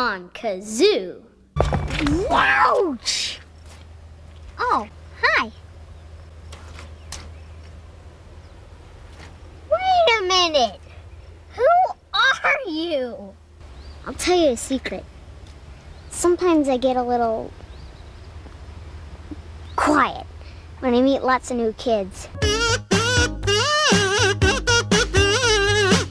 a zoo. Ouch! Oh, hi. Wait a minute. Who are you? I'll tell you a secret. Sometimes I get a little quiet when I meet lots of new kids.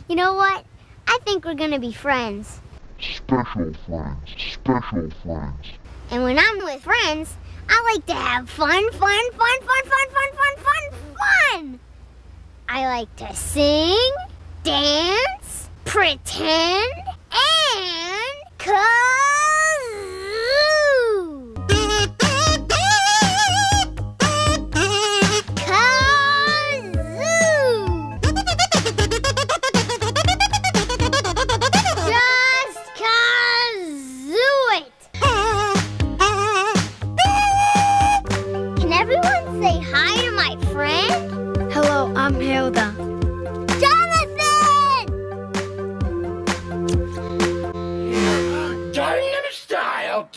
You know what? I think we're gonna be friends. Special friends, special friends. And when I'm with friends, I like to have fun, fun, fun, fun, fun, fun, fun, fun, fun. I like to sing, dance, pretend. say hi to my friend? Hello, I'm Hilda. Jonathan! Gangnam Style!